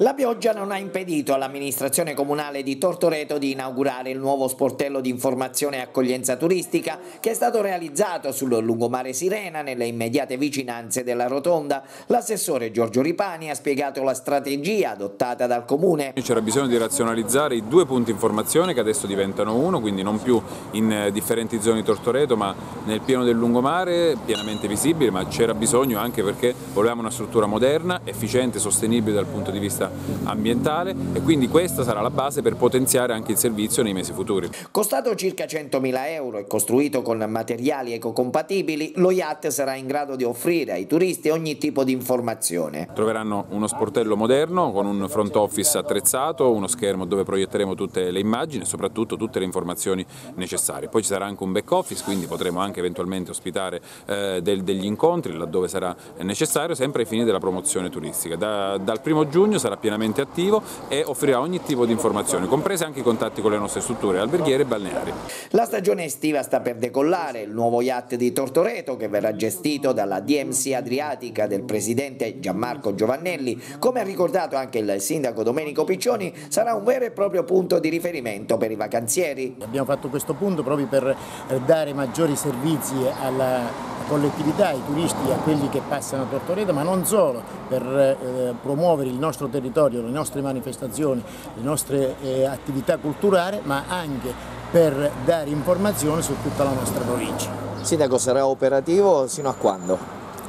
La pioggia non ha impedito all'amministrazione comunale di Tortoreto di inaugurare il nuovo sportello di informazione e accoglienza turistica che è stato realizzato sul lungomare Sirena nelle immediate vicinanze della rotonda. L'assessore Giorgio Ripani ha spiegato la strategia adottata dal comune. C'era bisogno di razionalizzare i due punti informazione che adesso diventano uno, quindi non più in eh, differenti zone di Tortoreto ma nel pieno del lungomare, pienamente visibile, ma c'era bisogno anche perché volevamo una struttura moderna, efficiente, sostenibile dal punto di vista ambientale e quindi questa sarà la base per potenziare anche il servizio nei mesi futuri. Costato circa 100.000 euro e costruito con materiali ecocompatibili, lo yacht sarà in grado di offrire ai turisti ogni tipo di informazione. Troveranno uno sportello moderno con un front office attrezzato, uno schermo dove proietteremo tutte le immagini e soprattutto tutte le informazioni necessarie. Poi ci sarà anche un back office, quindi potremo anche eventualmente ospitare eh, del, degli incontri laddove sarà necessario, sempre ai fini della promozione turistica. Da, dal primo giugno sarà pienamente attivo e offrirà ogni tipo di informazioni, comprese anche i contatti con le nostre strutture alberghiere e balneari. La stagione estiva sta per decollare, il nuovo yacht di Tortoreto che verrà gestito dalla DMC Adriatica del presidente Gianmarco Giovannelli, come ha ricordato anche il sindaco Domenico Piccioni, sarà un vero e proprio punto di riferimento per i vacanzieri. Abbiamo fatto questo punto proprio per dare maggiori servizi alla collettività, ai turisti, a quelli che passano a Tortoreto, ma non solo, per eh, promuovere il nostro territorio, le nostre manifestazioni, le nostre eh, attività culturali, ma anche per dare informazioni su tutta la nostra provincia. Sindaco sarà operativo sino a quando?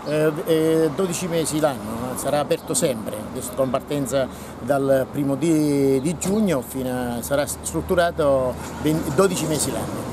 Eh, 12 eh, mesi l'anno, sarà aperto sempre, con partenza dal primo di, di giugno fino a, sarà strutturato 12 mesi l'anno.